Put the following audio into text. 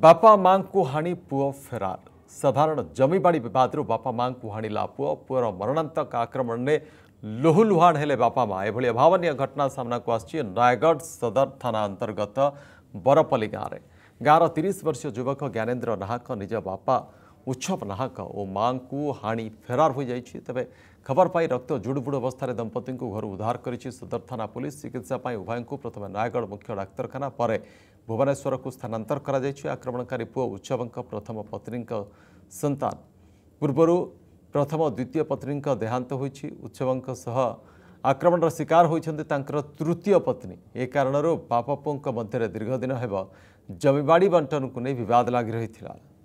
ବାପା ମାଙ୍କୁ ହାଣି ପୁଅ ଫେରାର ସାଧାରଣ ଜମିବାଡ଼ି ବିବାଦରୁ ବାପା ମାଙ୍କୁ ହାଣିଲା ପୁଅ ପୁଅର ମରଣାନ୍ତକ ଆକ୍ରମଣରେ ଲୁହୁଲୁହାଣ ହେଲେ ବାପା ମା ଏଭଳି ଅଭାବନୀୟ ଘଟଣା ସାମ୍ନାକୁ ଆସିଛି ନୟାଗଡ଼ ସଦର ଥାନା ଅନ୍ତର୍ଗତ ବରପଲ୍ଲୀ ଗାଁରେ ଗାଁର ତିରିଶ ବର୍ଷୀୟ ଯୁବକ ଜ୍ଞାନେନ୍ଦ୍ର ନାହାକ ନିଜ ବାପା उच्छप नाहक और माँ को हाँ फेरार हो जाए तबे खबर पाई रक्त जुड़बुड़ अवस्था दंपति को घर उद्धार कर सदर थाना पुलिस चिकित्सा उभय को प्रथम नयगढ़ मुख्य डाक्तखाना पर भुवनेश्वर को स्थानातर कर आक्रमणकारी पुओ उच्छव प्रथम पत्नी सतान पूर्व प्रथम द्वितीय पत्नी देहांत हो उच्छव आक्रमण शिकार होती तृतीय पत्नी ए कारण बाप मध्य दीर्घ दिन हो जमिवाड़ी बंटन को नहीं बद लग रही